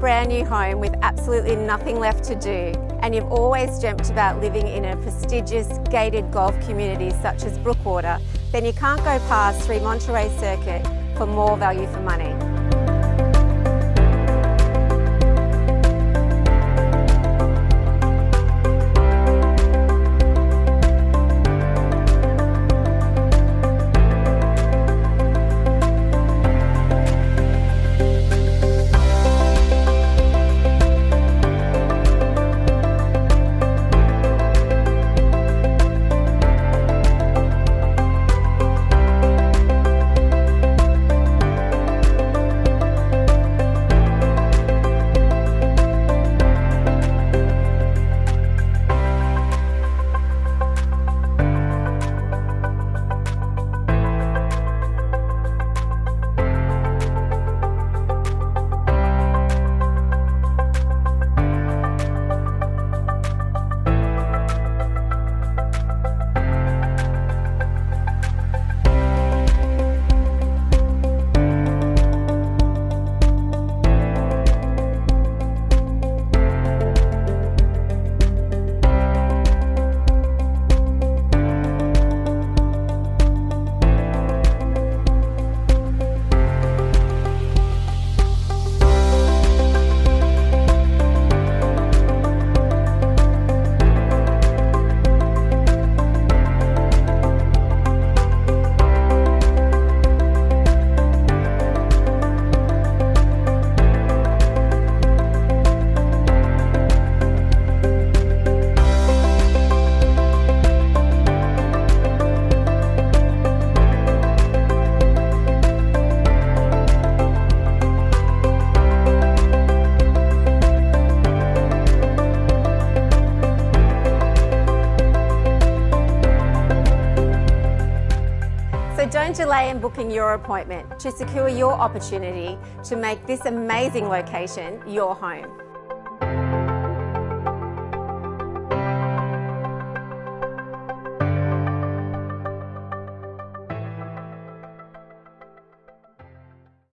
brand new home with absolutely nothing left to do and you've always dreamt about living in a prestigious gated golf community such as Brookwater, then you can't go past Three Monterey Circuit for more value for money. So don't delay in booking your appointment to secure your opportunity to make this amazing location your home.